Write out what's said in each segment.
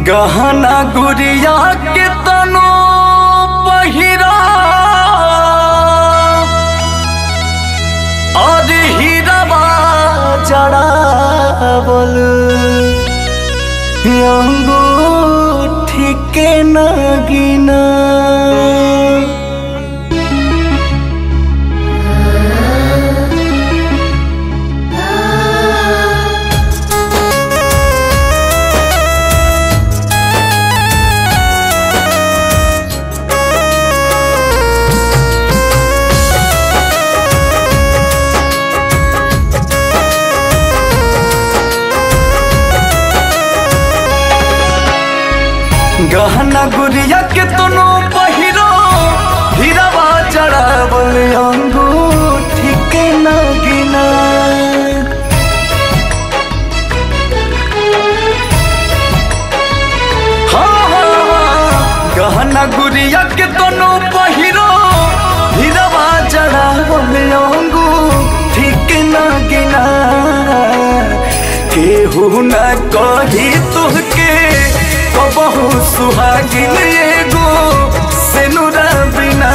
गहना गुड़िया के तनो पहिरा। और हीराबा जड़ावल अंगूठी के नगीना। गहना गुड़िया के तनो पहिरो हीराबा जड़ावल अंगूठी के नगीना। हाँ, हाँ, हाँ, गहना गुड़िया के तनो पहिरो हीराबा जड़ावल अंगूठी के नगीना। केहू न कही कबहू सुहागिन एगो सेनुरा बिना।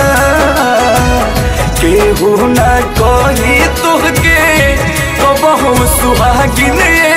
केहू ना कही तुहके कबहू सुहागिन एगो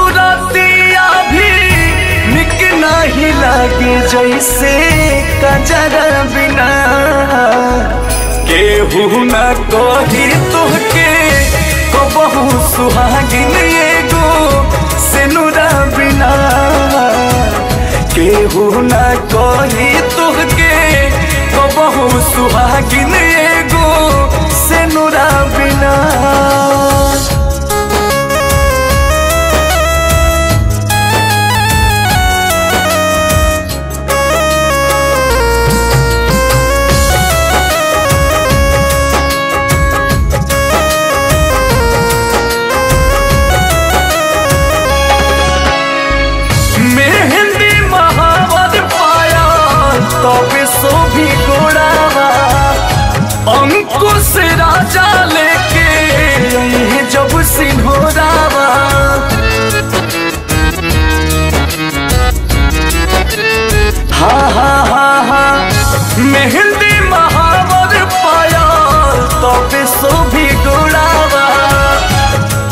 लागे जैसे कजर बिना। केहू न कही तुहके कबहू सुहागिन एगो सेनुरा बिना। केहू न कही तुहके कबहू सुहागिन अंकुश राजा लेके जब सिंहोरावा हाँ हाँ हाँ हाँ। मेहंदी महावर पाया तबे सो भी गोड़ावा।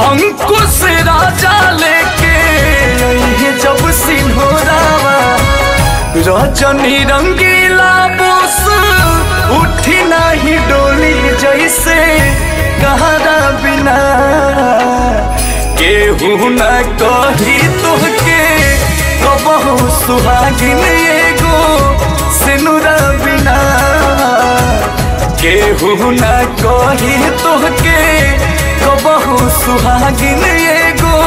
अंकुश राजा लेके जब सिंहोरावा रजनी रंगीला बोस उठी नहीं डोली जैसे कहरा बिना। केहू न कही तुहके कबहू सुहागिन एगो सिनुरा बिना। केहू न कही तुहके कबहू सुहागिन एगो